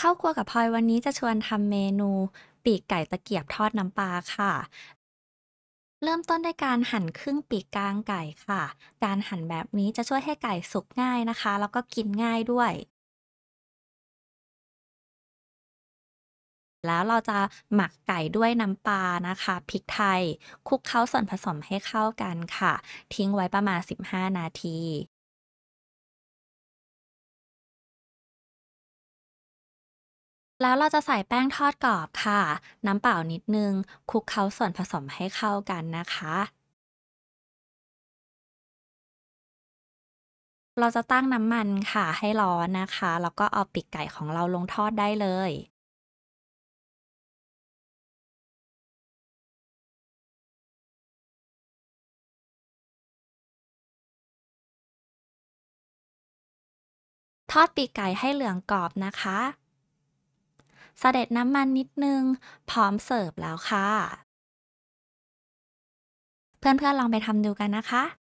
ข้าวครัวกับพลอยวันนี้จะชวนทำเมนูปีกไก่ตะเกียบทอดน้ำปลาค่ะ เริ่มต้นด้วยการหั่นครึ่งปีกกลางไก่ค่ะ การหั่นแบบนี้จะช่วยให้ไก่สุกง่ายนะคะ แล้วก็กินง่ายด้วย แล้วเราจะหมักไก่ด้วยน้ำปลานะคะพริกไทยคลุกเคล้าส่วนผสมให้เข้ากันค่ะ ทิ้งไว้ประมาณ 15 นาที แล้วเราจะใส่แป้งทอดกรอบค่ะ น้ำเปล่านิดนึงคลุกเคล้าส่วนผสมให้เข้ากันนะคะ เราจะตั้งน้ำมันค่ะให้ร้อนนะคะ แล้วก็เอาปีกไก่ของเราลงทอดได้เลยทอดปีกไก่ให้เหลืองกรอบนะคะ เสด็จน้ำมันนิดนึง พร้อมเสิร์ฟแล้วค่ะ เพื่อนๆลองไปทำดูกันนะคะ